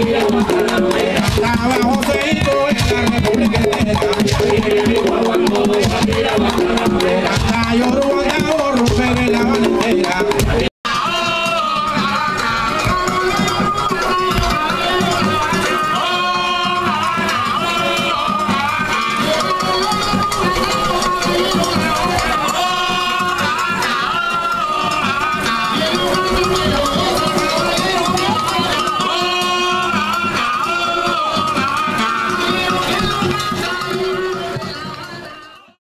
Abajo